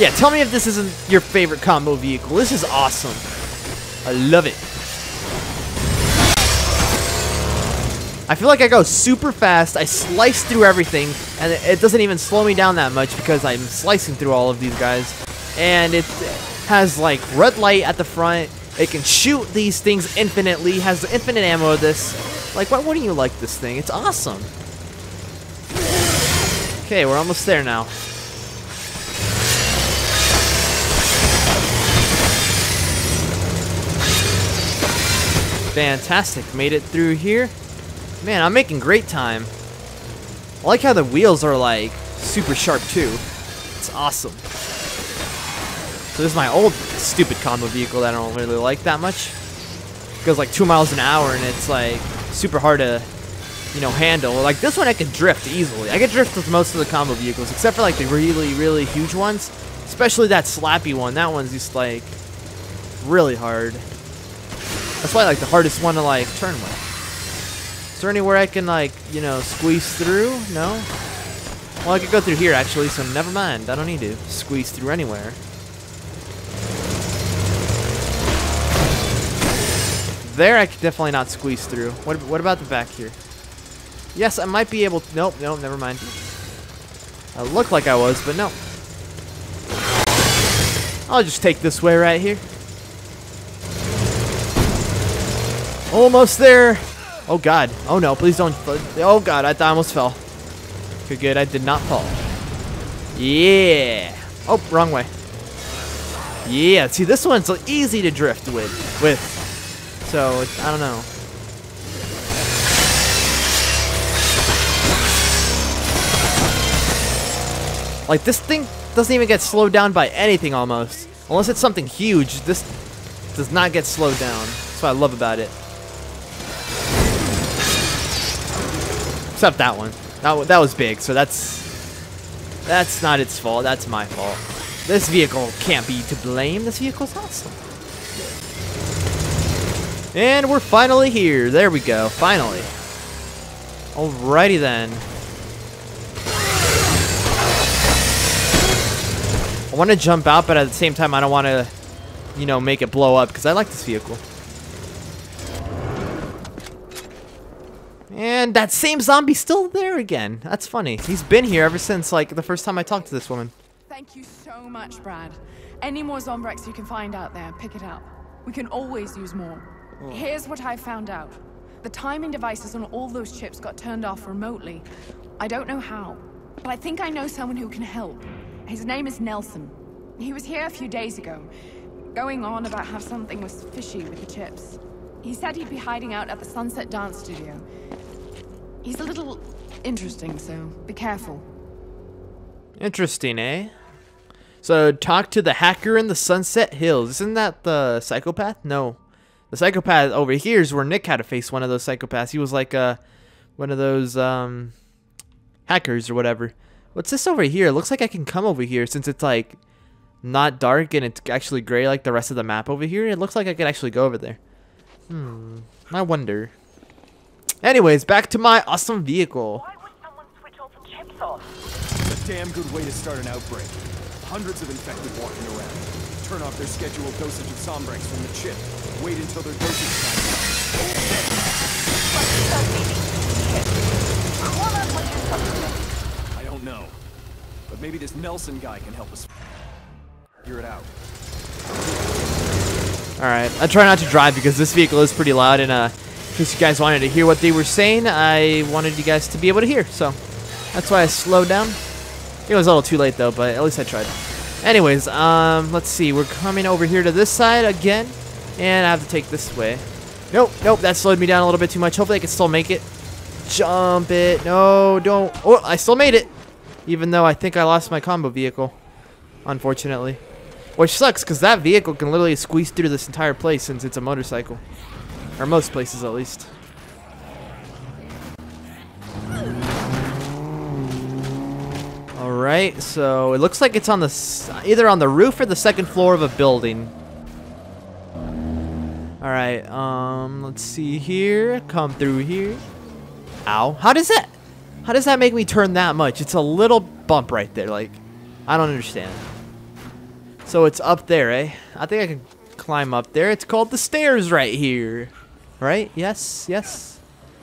Yeah, tell me if this isn't your favorite combo vehicle. This is awesome. I love it. I feel like I go super fast, I slice through everything, and it doesn't even slow me down that much because I'm slicing through all of these guys. And it has like red light at the front, it can shoot these things infinitely, has infinite ammo this. Like, why wouldn't you like this thing? It's awesome. Okay, we're almost there now. Fantastic, made it through here. Man, I'm making great time. I like how the wheels are like super sharp too. It's awesome. So this is my old stupid combo vehicle that I don't really like that much. It goes like two miles an hour and it's like super hard to, you know, handle. Like this one I can drift easily. I can drift with most of the combo vehicles except for like the really, really huge ones. Especially that slappy one. That one's just like really hard. That's why like the hardest one to like turn with. Is there anywhere I can, like, you know, squeeze through? No? Well, I could go through here, actually, so never mind. I don't need to squeeze through anywhere. There, I could definitely not squeeze through. What, what about the back here? Yes, I might be able to... Nope, nope, never mind. I looked like I was, but no. I'll just take this way right here. Almost there. Oh god. Oh no, please don't. Oh god, I, I almost fell. Good, good, I did not fall. Yeah. Oh, wrong way. Yeah, see this one's easy to drift with. With. So, I don't know. Like, this thing doesn't even get slowed down by anything almost. Unless it's something huge, this does not get slowed down. That's what I love about it. Except that one. That, that was big, so that's... That's not its fault. That's my fault. This vehicle can't be to blame. This vehicle's awesome. And we're finally here. There we go. Finally. Alrighty then. I want to jump out, but at the same time, I don't want to, you know, make it blow up because I like this vehicle. And that same zombie's still there again. That's funny. He's been here ever since, like, the first time I talked to this woman. Thank you so much, Brad. Any more Zombrex you can find out there, pick it up. We can always use more. Oh. Here's what I found out. The timing devices on all those chips got turned off remotely. I don't know how, but I think I know someone who can help. His name is Nelson. He was here a few days ago, going on about how something was fishy with the chips. He said he'd be hiding out at the Sunset Dance Studio. He's a little interesting, so be careful. Interesting, eh? So talk to the hacker in the Sunset Hills. Isn't that the psychopath? No. The psychopath over here is where Nick had to face one of those psychopaths. He was like uh, one of those um, hackers or whatever. What's this over here? It looks like I can come over here since it's like not dark and it's actually gray like the rest of the map over here. It looks like I could actually go over there. Hmm. I wonder. Anyways, back to my awesome vehicle. Why would someone switch all the chips off? It's a damn good way to start an outbreak. Hundreds of infected walking around. Turn off their scheduled dosage of Zombrex from the chip. Wait until their dosage time. up. I don't know. But maybe this Nelson guy can help us figure it out. Alright, I try not to drive because this vehicle is pretty loud and uh in case you guys wanted to hear what they were saying, I wanted you guys to be able to hear. So that's why I slowed down. It was a little too late though, but at least I tried. Anyways, um, let's see. We're coming over here to this side again, and I have to take this way. Nope, nope, that slowed me down a little bit too much. Hopefully I can still make it. Jump it. No, don't. Oh, I still made it. Even though I think I lost my combo vehicle, unfortunately. Which sucks, because that vehicle can literally squeeze through this entire place since it's a motorcycle. Or most places, at least. Alright, so it looks like it's on the either on the roof or the second floor of a building. Alright, um, let's see here. Come through here. Ow. How does that... How does that make me turn that much? It's a little bump right there. Like, I don't understand. So it's up there, eh? I think I can climb up there. It's called the stairs right here. Right? Yes, yes.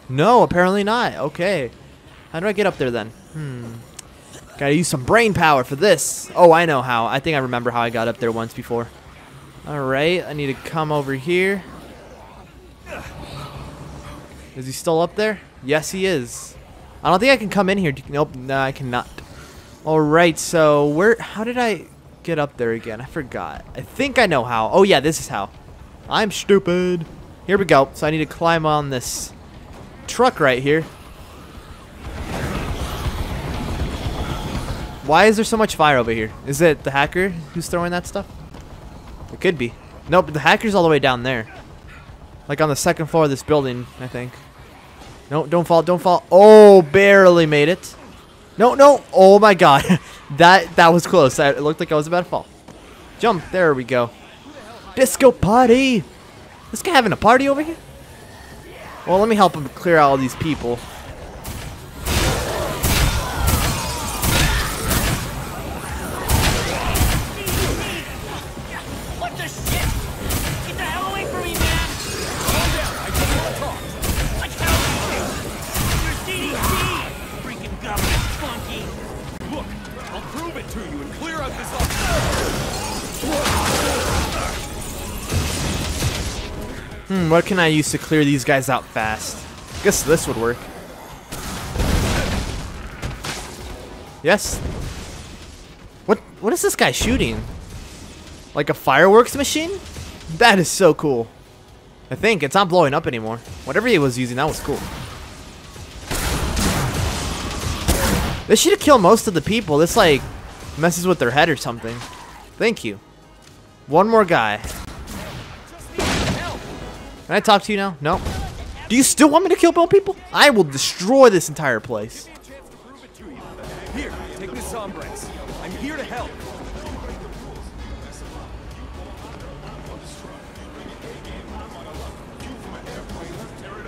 No, apparently not. Okay. How do I get up there then? Hmm. Gotta use some brain power for this. Oh, I know how. I think I remember how I got up there once before. Alright, I need to come over here. Is he still up there? Yes, he is. I don't think I can come in here. Nope, no, I cannot. Alright, so where, how did I get up there again? I forgot. I think I know how. Oh yeah, this is how. I'm stupid. Here we go. So I need to climb on this truck right here. Why is there so much fire over here? Is it the hacker who's throwing that stuff? It could be. Nope, the hacker's all the way down there. Like on the second floor of this building, I think. No, don't fall, don't fall. Oh, barely made it. No, no. Oh my god. that that was close. It looked like I was about to fall. Jump. There we go. Disco party. This guy having a party over here? Well, let me help him clear out all these people. Hmm, what can I use to clear these guys out fast? Guess this would work. Yes. What what is this guy shooting? Like a fireworks machine? That is so cool. I think it's not blowing up anymore. Whatever he was using, that was cool. This should have killed most of the people. This like messes with their head or something. Thank you. One more guy. Can I talk to you now? No. Do you still want me to kill more people? I will destroy this entire place. Chance to prove it to you. Here, take this Zombrex. I'm here to help.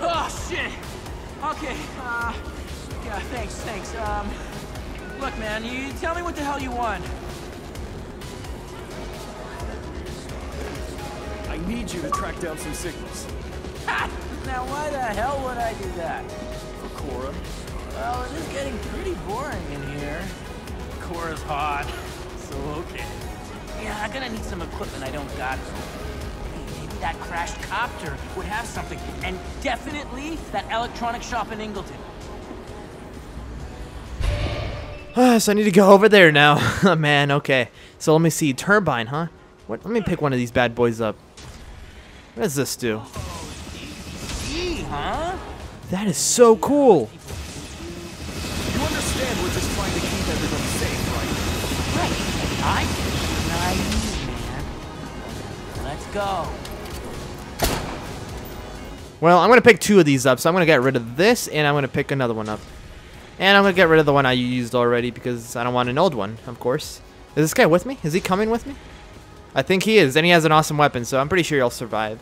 Oh, shit! Okay, uh... Yeah, thanks, thanks. Um... Look, man, you tell me what the hell you want. Need you to track down some signals. Ha! Now, why the hell would I do that? For Cora. Well, it is getting pretty boring in here. Cora's hot, so okay. Yeah, I'm gonna need some equipment I don't got. Hey, Maybe that crashed copter would have something, and definitely that electronic shop in Ingleton. so I need to go over there now. Man, okay. So let me see. Turbine, huh? What? Let me pick one of these bad boys up. What does this do? Huh? That is so cool. You understand we're just trying to keep everybody safe, right? Right. I naive, man. Let's go. Well, I'm going to pick two of these up. So I'm going to get rid of this, and I'm going to pick another one up. And I'm going to get rid of the one I used already because I don't want an old one, of course. Is this guy with me? Is he coming with me? I think he is, and he has an awesome weapon, so I'm pretty sure he'll survive.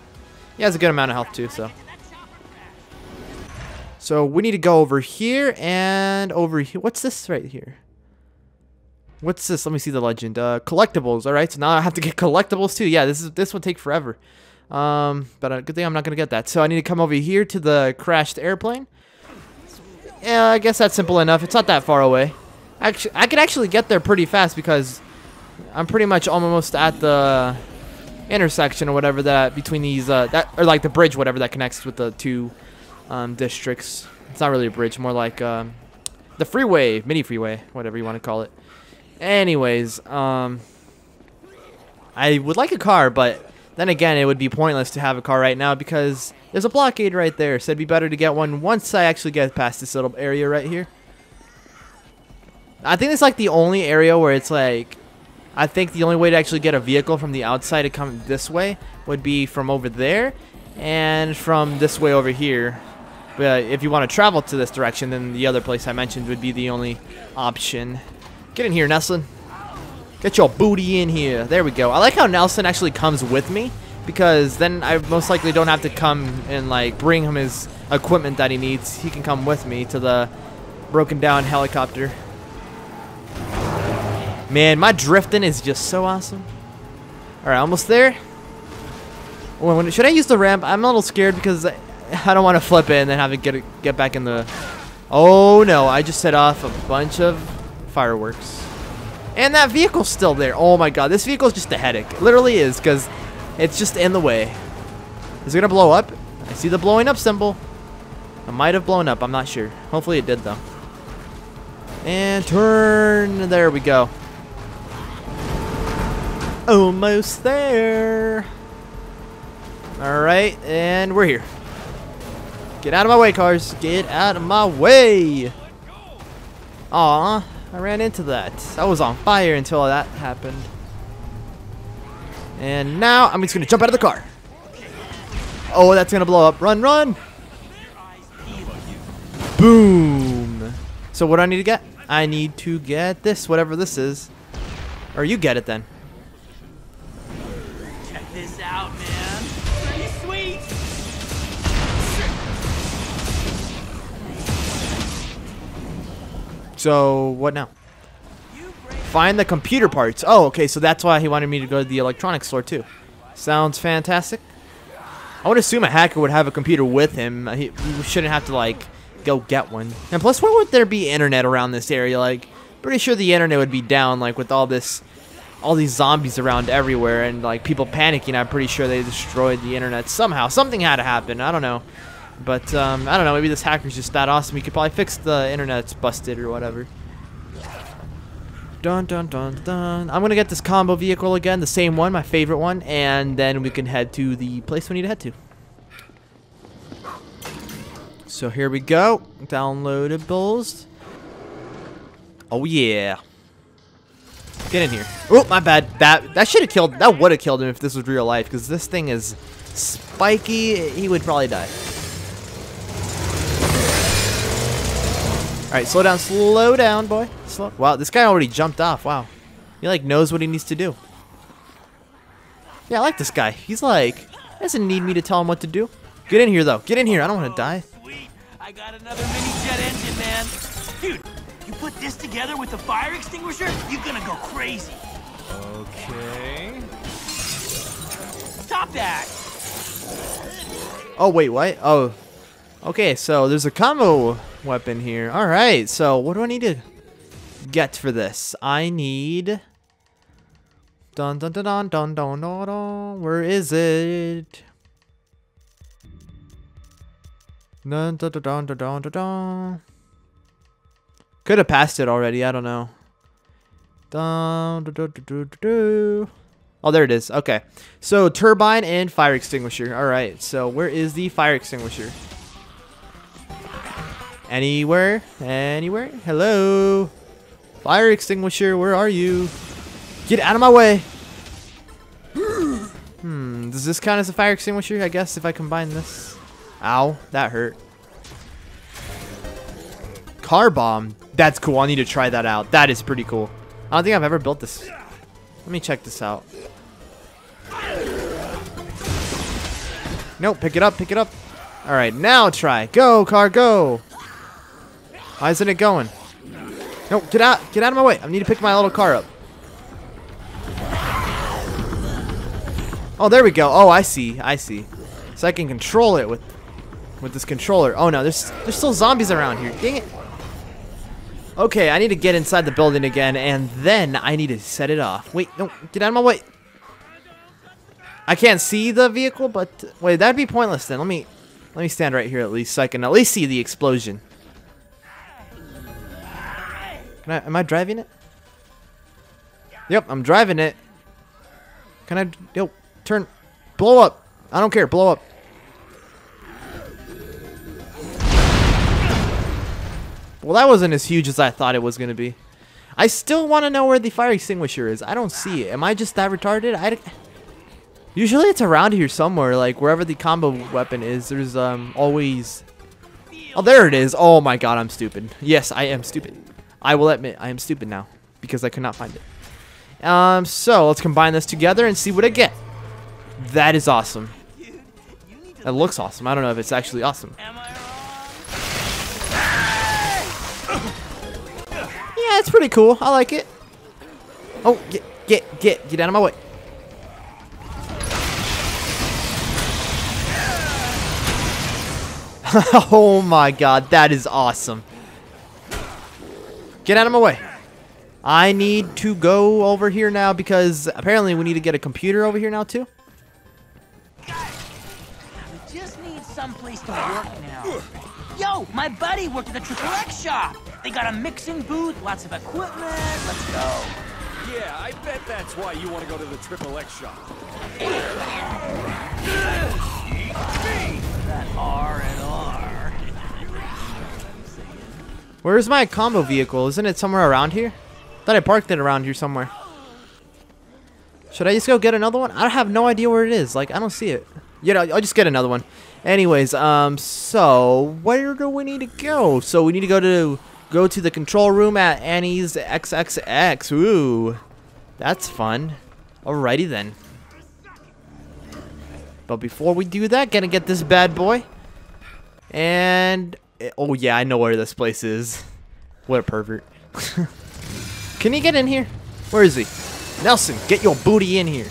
He has a good amount of health, too, so... So we need to go over here and over here. What's this right here? What's this? Let me see the legend. Uh, collectibles. All right. So now I have to get collectibles too. Yeah, this is this will take forever. Um, but uh, good thing I'm not gonna get that. So I need to come over here to the crashed airplane. Yeah, I guess that's simple enough. It's not that far away. Actually, I could actually get there pretty fast because I'm pretty much almost at the intersection or whatever that between these uh that or like the bridge whatever that connects with the two um, districts. It's not really a bridge, more like um, the freeway, mini freeway, whatever you want to call it. Anyways, um, I would like a car, but then again, it would be pointless to have a car right now because there's a blockade right there. So it'd be better to get one once I actually get past this little area right here. I think it's like the only area where it's like, I think the only way to actually get a vehicle from the outside to come this way would be from over there and from this way over here. But if you want to travel to this direction, then the other place I mentioned would be the only option. Get in here, Nelson. Get your booty in here. There we go. I like how Nelson actually comes with me because then I most likely don't have to come and like bring him his equipment that he needs. He can come with me to the broken down helicopter. Man, my drifting is just so awesome. Alright, almost there. Should I use the ramp? I'm a little scared because I, I don't want to flip it and then have to get get back in the... Oh no, I just set off a bunch of fireworks. And that vehicle's still there. Oh my god, this vehicle's just a headache. It literally is, because it's just in the way. Is it going to blow up? I see the blowing up symbol. It might have blown up, I'm not sure. Hopefully it did though. And turn. There we go. Almost there. Alright, and we're here. Get out of my way, cars. Get out of my way. Aw, I ran into that. I was on fire until that happened. And now I'm just going to jump out of the car. Oh, that's going to blow up. Run, run. Boom. So what do I need to get? I need to get this, whatever this is. Or you get it then. So what now? Find the computer parts. Oh, okay, so that's why he wanted me to go to the electronics store too. Sounds fantastic. I would assume a hacker would have a computer with him. Uh, He, he shouldn't have to like go get one. And plus, where would there be internet around this area? Like, pretty sure the internet would be down. Like with all this, all these zombies around everywhere, and like people panicking. I'm pretty sure they destroyed the internet somehow. Something had to happen. I don't know. But um, I don't know. Maybe this hacker's just that awesome. He could probably fix the internet's busted or whatever. Dun dun dun dun. I'm gonna get this combo vehicle again, the same one, my favorite one, and then we can head to the place we need to head to. So here we go. Downloadables. Oh yeah. Get in here. Oh, my bad. That that should have killed. That would have killed him if this was real life, because this thing is spiky. He would probably die. All right, slow down, slow down, boy. Slow. Wow, this guy already jumped off. Wow, he like knows what he needs to do. Yeah, I like this guy. He's like doesn't need me to tell him what to do. Get in here though. Get in here. I don't want to die. Oh, sweet. I got another mini jet engine, man. Dude, you put this together with the fire extinguisher, you're gonna go crazy. Okay. Stop that. Oh wait, what? Oh, okay. So there's a combo weapon here. All right. So what do I need to get for this? I need. Dun dun dun dun dun dun dun. dun. Where is it? Dun dun dun dun dun dun dun. dun. Could have passed it already. I don't know. Dun, dun, dun, dun, dun, dun. Oh, there it is. Okay. So, turbine and fire extinguisher. All right. So, where is the fire extinguisher? Anywhere? Anywhere? Hello? Fire extinguisher, where are you? Get out of my way. Hmm, does this count as a fire extinguisher? I guess if I combine this. Ow, that hurt. Car bomb. That's cool. I need to try that out. That is pretty cool. I don't think I've ever built this. Let me check this out. Nope, pick it up, pick it up. All right, now try. Go, car, go. Why isn't it going? No, get out, get out of my way. I need to pick my little car up. Oh, there we go. Oh, I see, I see. So I can control it with with this controller. Oh no, there's there's still zombies around here. Dang it. Okay, I need to get inside the building again, and then I need to set it off. Wait, no, get out of my way. I can't see the vehicle, but wait, that'd be pointless then. Let me let me stand right here at least so I can at least see the explosion. Can I, am I driving it? Yep, I'm driving it. Can I, yo, turn, blow up. I don't care, blow up. Well, that wasn't as huge as I thought it was going to be. I still want to know where the fire extinguisher is. I don't see it. Am I just that retarded? I, usually it's around here somewhere, like wherever the combo weapon is. There's um always... Oh, there it is. Oh my god, I'm stupid. Yes, I am stupid. I will admit, I am stupid now because I could not find it. Um, so let's combine this together and see what I get. That is awesome. That looks awesome. I don't know if it's actually awesome. Yeah, it's pretty cool. I like it. Oh, get, get, get, get out of my way. oh my god, that is awesome. Get out of my way. I need to go over here now because apparently we need to get a computer over here now too. We just need someplace to work now. Yo, my buddy worked at the Triple X shop. They got a mixing booth, lots of equipment. Let's go. Yeah, I bet that's why you want to go to the Triple X shop. That R and Where's my combo vehicle? Isn't it somewhere around here? Thought I parked it around here somewhere. Should I just go get another one? I have no idea where it is. Like, I don't see it. You know, I'll just get another one. Anyways, um, so where do we need to go? So we need to go to go to the control room at Annie's XXX. Ooh, that's fun. Alrighty then. But before we do that, gonna get this bad boy. And Eh, oh yeah, I know where this place is. What a pervert. Can he get in here? Where is he? Nelson, get your booty in here.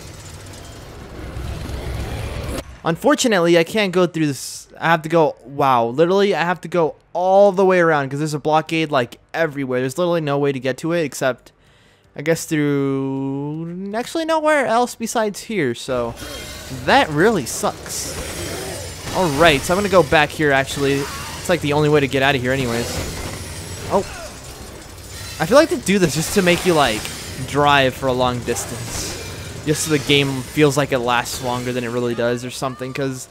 Unfortunately, I can't go through this. I have to go, wow, literally, I have to go all the way around because there's a blockade like everywhere. There's literally no way to get to it except, I guess, through actually nowhere else besides here. So that really sucks. All right, so I'm going to go back here actually. It's like the only way to get out of here anyways. Oh. I feel like to do this just to make you like drive for a long distance. Just so the game feels like it lasts longer than it really does or something because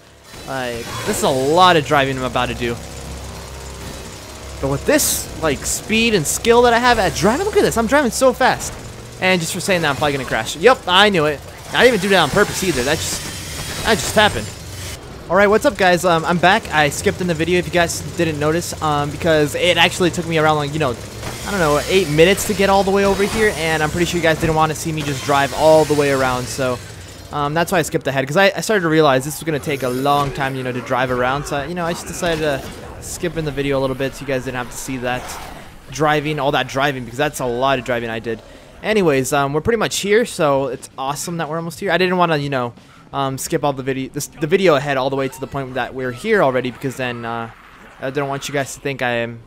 like this is a lot of driving I'm about to do. But with this like speed and skill that I have uh, at driving look at this I'm driving so fast. And just for saying that I'm probably gonna crash. Yep I knew it. I didn't even do that on purpose either that just that just happened Alright, what's up guys? Um, I'm back. I skipped in the video if you guys didn't notice um, because it actually took me around like, you know, I don't know, 8 minutes to get all the way over here and I'm pretty sure you guys didn't want to see me just drive all the way around so um, that's why I skipped ahead because I, I, started to realize this was going to take a long time, you know, to drive around so, you know, I just decided to skip in the video a little bit so you guys didn't have to see that driving, all that driving because that's a lot of driving I did. Anyways, um, we're pretty much here so it's awesome that we're almost here. I didn't want to, you know, um, skip all the video, this, the video ahead all the way to the point that we're here already because then uh, I don't want you guys to think I am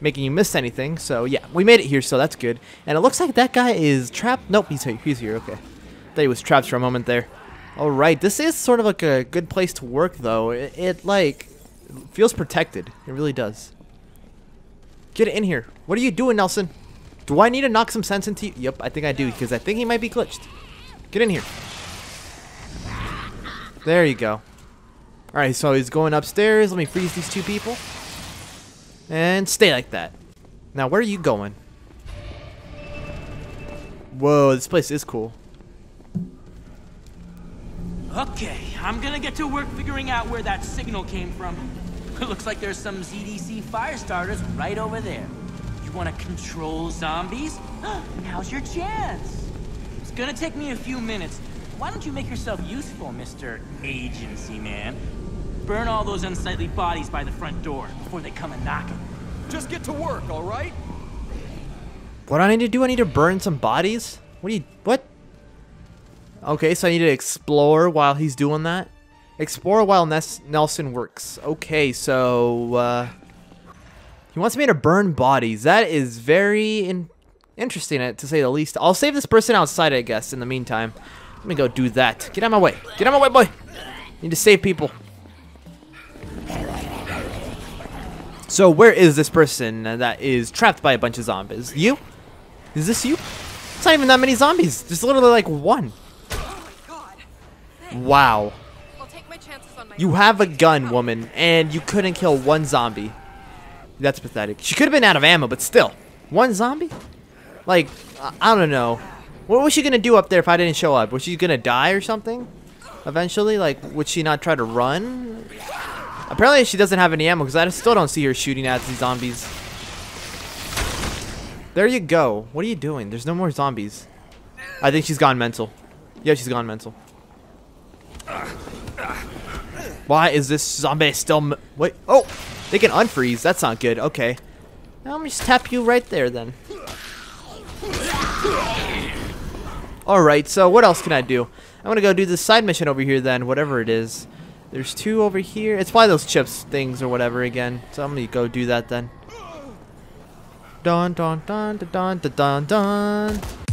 making you miss anything. So yeah, we made it here, so that's good. And it looks like that guy is trapped. Nope, he's here. He's here. Okay, thought he was trapped for a moment there. All right, this is sort of like a good place to work, though. It, it like feels protected. It really does. Get in here. What are you doing, Nelson? Do I need to knock some sense into you? Yep, I think I do, because I think he might be glitched. Get in here. There you go. Alright, so he's going upstairs. Let me freeze these two people. And stay like that. Now, where are you going? Whoa, this place is cool. Okay, I'm gonna get to work figuring out where that signal came from. It looks like there's some ZDC fire starters right over there. You wanna control zombies? Now's your chance. It's gonna take me a few minutes. Why don't you make yourself useful, Mr. Agency Man? Burn all those unsightly bodies by the front door before they come and knock it. Just get to work, all right? What do I need to do? I need to burn some bodies? What do you... What? Okay, so I need to explore while he's doing that? Explore while Nes Nelson works. Okay, so... Uh, he wants me to burn bodies. That is very in interesting, to say the least. I'll save this person outside, I guess, in the meantime. Let me go do that. Get out of my way. Get out of my way, boy. Need to save people. So where is this person that is trapped by a bunch of zombies? You? Is this you? It's not even that many zombies. There's literally like one. Wow. You have a gun, woman, and you couldn't kill one zombie. That's pathetic. She could have been out of ammo, but still. One zombie? Like, I don't know. What was she to do up there if I didn't show up? Was she to die or something? Eventually? Like, would she not try to run? Apparently she doesn't have any ammo because I still don't see her shooting at these zombies. There you go. What are you doing? There's no more zombies. I think she's gone mental. Yeah, she's gone mental. Why is this zombie still... Wait. Oh! They can unfreeze. That's not good. Okay. Me just tap you right there then. Alright, so what else can I do? I'm gonna go do this side mission over here then, whatever it is. There's two over here. It's probably those chips things or whatever again. So I'm gonna go do that then. Dun dun dun dun dun dun dun. dun.